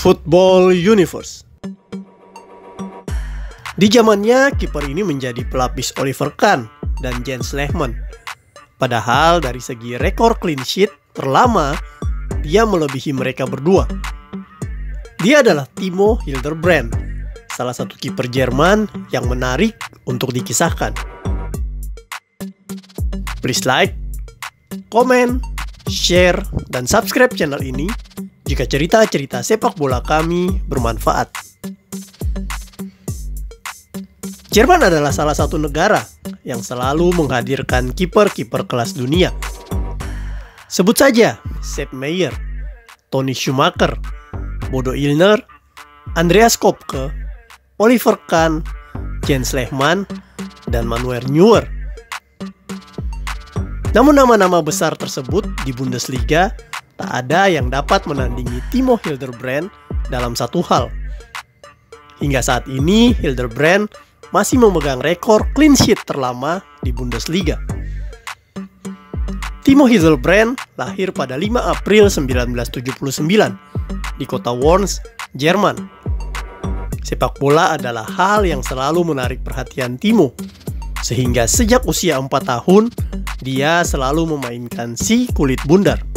Football Universe. Di zamannya, kiper ini menjadi pelapis Oliver Kahn dan Jens Lehmann. Padahal dari segi rekor clean sheet terlama, dia melebihi mereka berdua. Dia adalah Timo Hildebrand, salah satu kiper Jerman yang menarik untuk dikisahkan. Please like, komen, share, dan subscribe channel ini jika cerita-cerita sepak bola kami bermanfaat. Jerman adalah salah satu negara yang selalu menghadirkan kiper-kiper kelas dunia. Sebut saja Sepp Meyer, Tony Schumacher, Bodo Illner, Andreas Kopke, Oliver Kahn, Jens Lehmann, dan Manuel Neuer. Namun nama-nama besar tersebut di Bundesliga tak ada yang dapat menandingi Timo Hildebrand dalam satu hal. Hingga saat ini, Hildebrand masih memegang rekor clean sheet terlama di Bundesliga. Timo Hildebrand lahir pada 5 April 1979 di kota Worms, Jerman. Sepak bola adalah hal yang selalu menarik perhatian Timo, sehingga sejak usia 4 tahun, dia selalu memainkan si kulit bundar.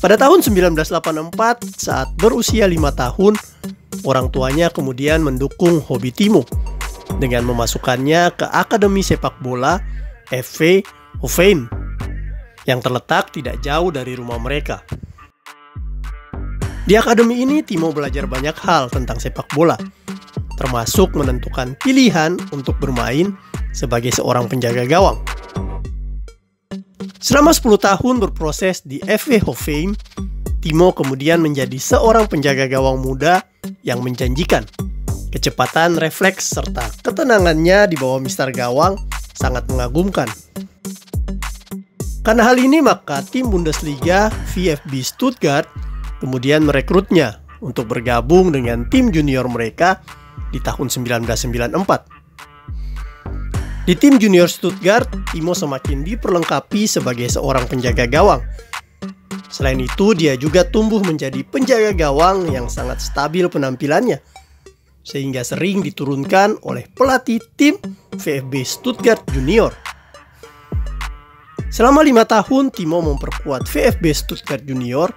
Pada tahun 1984, saat berusia lima tahun, orang tuanya kemudian mendukung hobi Timo dengan memasukkannya ke Akademi Sepak Bola FV Hoffenheim yang terletak tidak jauh dari rumah mereka. Di akademi ini, Timo belajar banyak hal tentang sepak bola, termasuk menentukan pilihan untuk bermain sebagai seorang penjaga gawang. Selama 10 tahun berproses di FV Hoffenheim, Timo kemudian menjadi seorang penjaga gawang muda yang menjanjikan. Kecepatan refleks serta ketenangannya di bawah mister gawang sangat mengagumkan. Karena hal ini maka tim Bundesliga VfB Stuttgart kemudian merekrutnya untuk bergabung dengan tim junior mereka di tahun 1994. Di tim junior Stuttgart, Timo semakin diperlengkapi sebagai seorang penjaga gawang. Selain itu, dia juga tumbuh menjadi penjaga gawang yang sangat stabil penampilannya, sehingga sering diturunkan oleh pelatih tim VfB Stuttgart Junior. Selama lima tahun, Timo memperkuat VfB Stuttgart Junior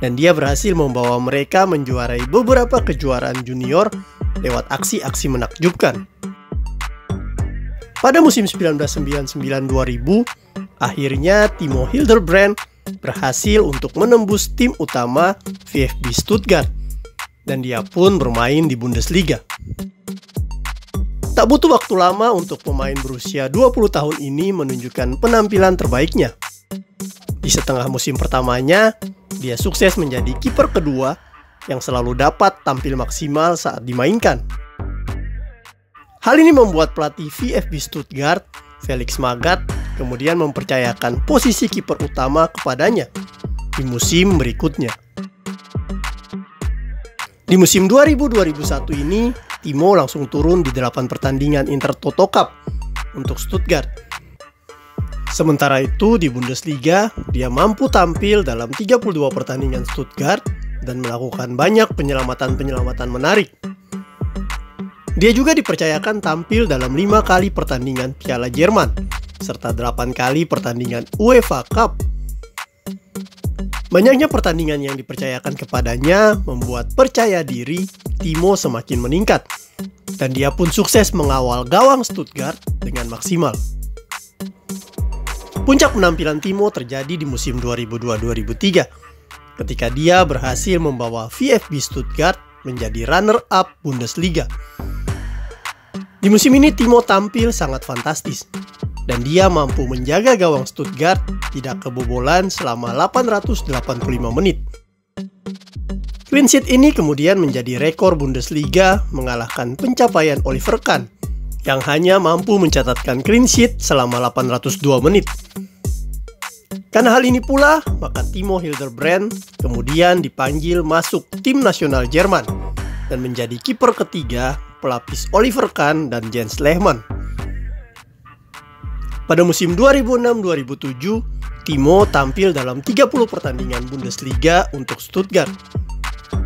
dan dia berhasil membawa mereka menjuarai beberapa kejuaraan junior lewat aksi-aksi menakjubkan. Pada musim 1999-2000, akhirnya Timo Hildebrand berhasil untuk menembus tim utama VfB Stuttgart dan dia pun bermain di Bundesliga. Tak butuh waktu lama untuk pemain berusia 20 tahun ini menunjukkan penampilan terbaiknya. Di setengah musim pertamanya, dia sukses menjadi kiper kedua yang selalu dapat tampil maksimal saat dimainkan. Hal ini membuat pelatih VfB Stuttgart, Felix Magath, kemudian mempercayakan posisi kiper utama kepadanya di musim berikutnya. Di musim 2000-2001 ini, Timo langsung turun di 8 pertandingan Inter Toto Cup untuk Stuttgart. Sementara itu di Bundesliga, dia mampu tampil dalam 32 pertandingan Stuttgart dan melakukan banyak penyelamatan-penyelamatan menarik dia juga dipercayakan tampil dalam lima kali pertandingan Piala Jerman, serta delapan kali pertandingan UEFA Cup. Banyaknya pertandingan yang dipercayakan kepadanya membuat percaya diri Timo semakin meningkat, dan dia pun sukses mengawal gawang Stuttgart dengan maksimal. Puncak penampilan Timo terjadi di musim 2002-2003 ketika dia berhasil membawa VfB Stuttgart menjadi runner-up Bundesliga di musim ini Timo tampil sangat fantastis dan dia mampu menjaga gawang Stuttgart tidak kebobolan selama 885 menit. Clean sheet ini kemudian menjadi rekor Bundesliga mengalahkan pencapaian Oliver Kahn yang hanya mampu mencatatkan clean sheet selama 802 menit. Karena hal ini pula, maka Timo Hildebrand kemudian dipanggil masuk tim nasional Jerman dan menjadi kiper ketiga pelapis Oliver Kahn dan Jens Lehmann. Pada musim 2006-2007, Timo tampil dalam 30 pertandingan Bundesliga untuk Stuttgart.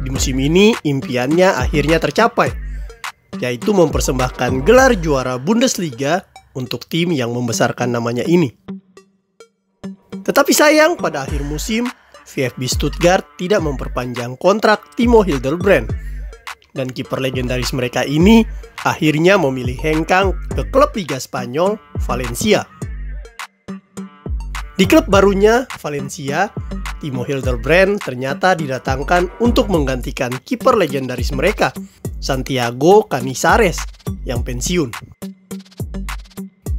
di musim ini impiannya akhirnya tercapai, yaitu mempersembahkan gelar juara Bundesliga untuk tim yang membesarkan namanya ini. Tetapi sayang pada akhir musim, VfB Stuttgart tidak memperpanjang kontrak Timo Hildebrand dan kiper legendaris mereka ini akhirnya memilih hengkang ke klub Liga Spanyol, Valencia. Di klub barunya, Valencia, Timo Hildebrand ternyata didatangkan untuk menggantikan kiper legendaris mereka, Santiago Canizares, yang pensiun.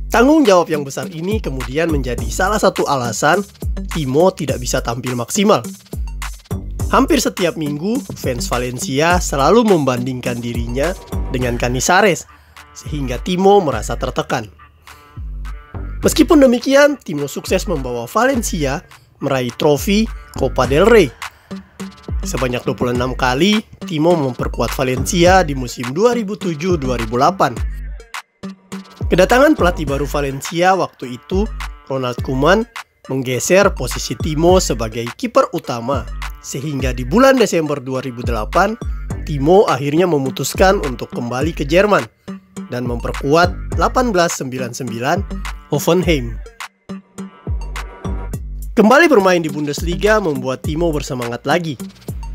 Tanggung jawab yang besar ini kemudian menjadi salah satu alasan Timo tidak bisa tampil maksimal Hampir setiap minggu, fans Valencia selalu membandingkan dirinya dengan Canizares, sehingga Timo merasa tertekan. Meskipun demikian, Timo sukses membawa Valencia meraih trofi Copa del Rey. Sebanyak 26 kali, Timo memperkuat Valencia di musim 2007-2008. Kedatangan pelatih baru Valencia waktu itu, Ronald Koeman, menggeser posisi Timo sebagai kiper utama sehingga di bulan Desember 2008, Timo akhirnya memutuskan untuk kembali ke Jerman dan memperkuat 1899 Hoffenheim. Kembali bermain di Bundesliga membuat Timo bersemangat lagi.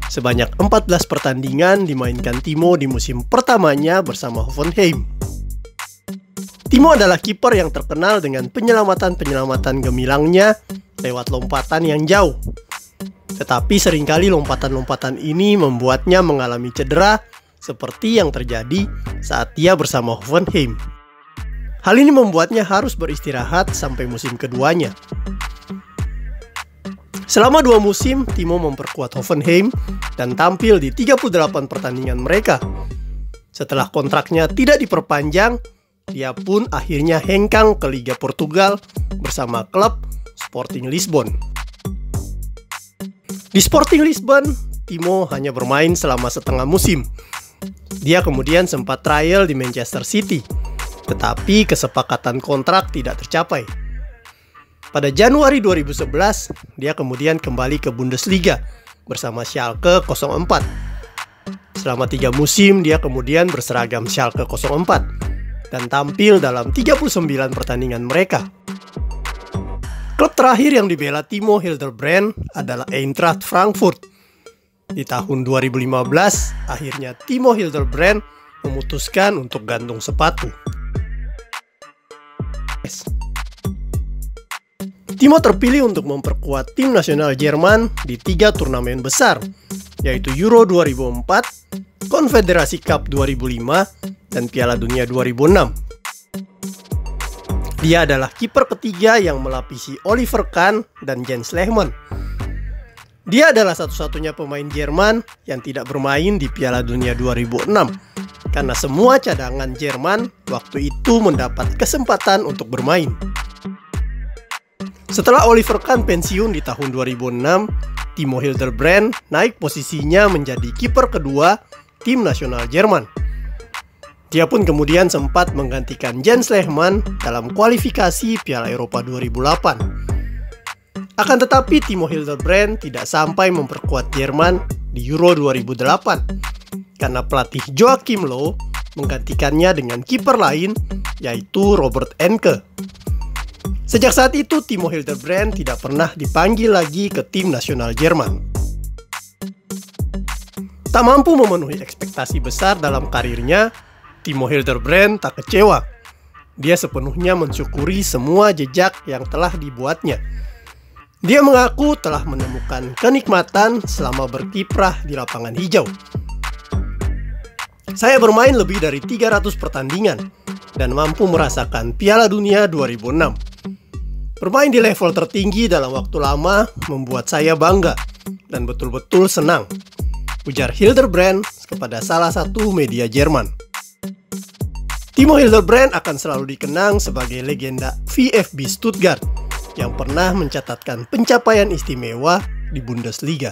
Sebanyak 14 pertandingan dimainkan Timo di musim pertamanya bersama Hoffenheim. Timo adalah kiper yang terkenal dengan penyelamatan-penyelamatan gemilangnya lewat lompatan yang jauh tetapi sering kali lompatan-lompatan ini membuatnya mengalami cedera seperti yang terjadi saat dia bersama Hoffenheim. Hal ini membuatnya harus beristirahat sampai musim keduanya. Selama dua musim, Timo memperkuat Hoffenheim dan tampil di 38 pertandingan mereka. Setelah kontraknya tidak diperpanjang, dia pun akhirnya hengkang ke Liga Portugal bersama klub Sporting Lisbon. Di Sporting Lisbon, Timo hanya bermain selama setengah musim. Dia kemudian sempat trial di Manchester City, tetapi kesepakatan kontrak tidak tercapai. Pada Januari 2011, dia kemudian kembali ke Bundesliga bersama Schalke 04. Selama tiga musim, dia kemudian berseragam Schalke 04 dan tampil dalam 39 pertandingan mereka. Klub terakhir yang dibela Timo Hildebrand adalah Eintracht Frankfurt. Di tahun 2015, akhirnya Timo Hildebrand memutuskan untuk gantung sepatu. Timo terpilih untuk memperkuat tim nasional Jerman di tiga turnamen besar, yaitu Euro 2004, Konfederasi Cup 2005, dan Piala Dunia 2006. Dia adalah kiper ketiga yang melapisi Oliver Kahn dan Jens Lehmann. Dia adalah satu-satunya pemain Jerman yang tidak bermain di Piala Dunia 2006 karena semua cadangan Jerman waktu itu mendapat kesempatan untuk bermain. Setelah Oliver Kahn pensiun di tahun 2006, Timo Hildebrand naik posisinya menjadi kiper kedua tim nasional Jerman. Dia pun kemudian sempat menggantikan Jens Lehmann dalam kualifikasi Piala Eropa 2008. Akan tetapi Timo Hildebrand tidak sampai memperkuat Jerman di Euro 2008 karena pelatih Joachim Low menggantikannya dengan kiper lain yaitu Robert Enke. Sejak saat itu Timo Hildebrand tidak pernah dipanggil lagi ke tim nasional Jerman. Tak mampu memenuhi ekspektasi besar dalam karirnya, Timo Hildebrand tak kecewa. Dia sepenuhnya mensyukuri semua jejak yang telah dibuatnya. Dia mengaku telah menemukan kenikmatan selama berkiprah di lapangan hijau. Saya bermain lebih dari 300 pertandingan dan mampu merasakan Piala Dunia 2006. Bermain di level tertinggi dalam waktu lama membuat saya bangga dan betul-betul senang. Ujar Hildebrand kepada salah satu media Jerman. Timo Hildebrand akan selalu dikenang sebagai legenda VfB Stuttgart yang pernah mencatatkan pencapaian istimewa di Bundesliga.